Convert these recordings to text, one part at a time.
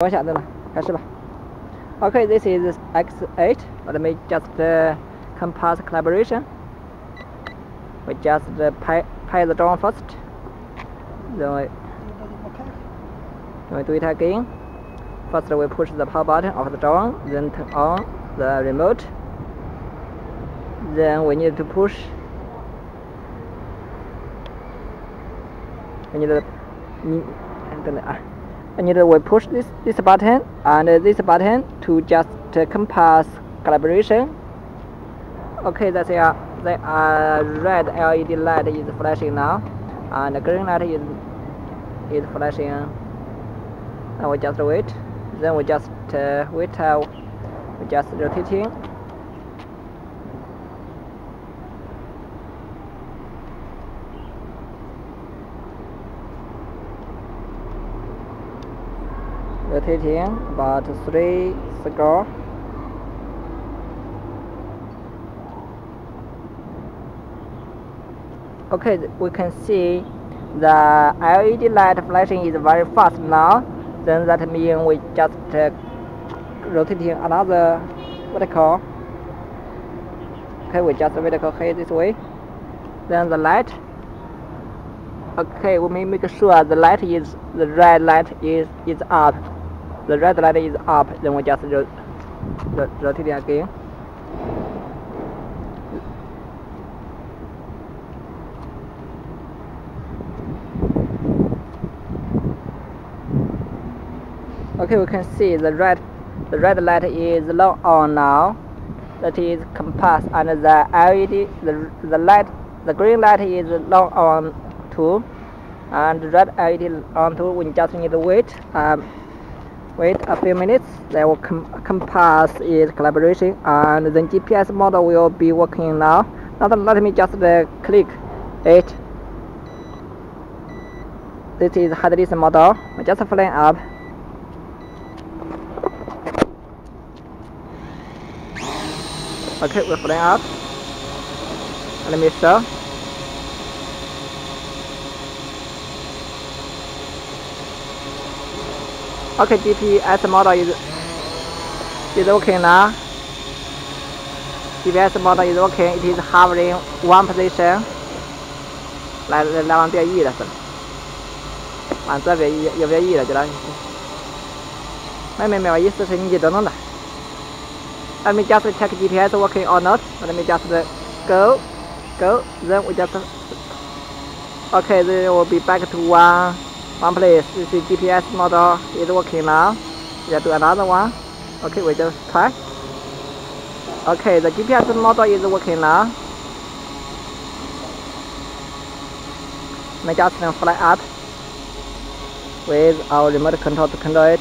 Okay, this is X8. Let me just uh, compass collaboration. We just uh, pay the drone first. Then we, we do it again. First we push the power button of the drone, then turn on the remote. Then we need to push. We need to... Mm, and we will push this, this button and uh, this button to just uh, compass calibration. Okay, that's it. Uh, there red LED light is flashing now, and the green light is is flashing. And we just wait. Then we just uh, wait we just rotating. Rotating about 3 score okay we can see the LED light flashing is very fast now. Then that means we just uh, rotating another vertical. Okay we just vertical head this way. Then the light. Okay we may make sure the light is the red light is is up the red light is up then we just ro ro rotate again okay we can see the red the red light is long on now. That is compass and the LED the, the light the green light is long on too and red LED on too we just need to wait. Um, wait a few minutes. They will com compass is collaboration and the GPS model will be working now. Now let me just uh, click it. This is headless model. Just flying up. Okay we're flying up. Let me show Okay, GPS model is is working now. GPS model is working. It is hovering one position. 来来来往变异了是吧？往这边移要变异了就了。没没没，意思是你这种的。Let me just check GPS working or not. Let me just go, go. Then we just. Okay, then we'll be back to one. One place, is GPS model is working now. Let's do another one. Okay, we just try. Okay, the GPS model is working now. Me just fly up with our remote control to control it.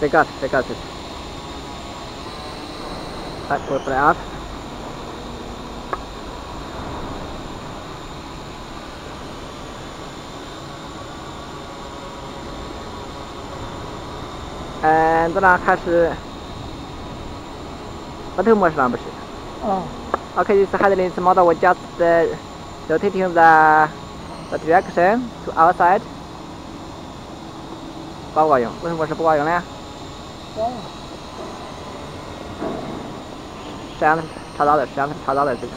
We got, we got it. Right, we'll fly up. 嗯在那开始不对模式了不是 okay this is headlines model just rotating the the direction to outside 管不管用为什么是不管用呢这样查到了这样查到了这个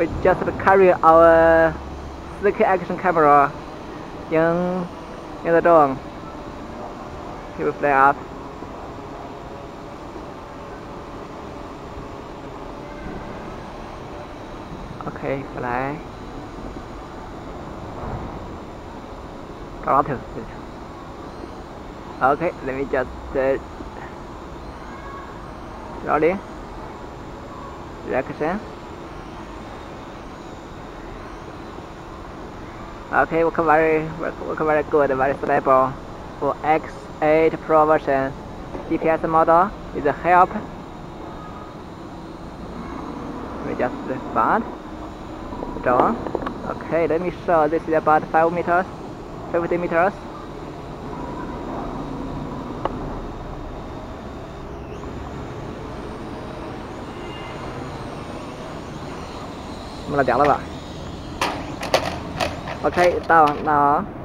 we just carry our 3K action camera in, in the drone. He will fly up. Okay, fly. Got it. Okay, let me just uh, Ready. reaction. Eh? Okay, we very, work, very good, very stable. For X8 Pro version, GPS model is a help. We just respond. Down. Okay, let me show. This is about 5 meters, 50 meters. Mình là trả Okay, down.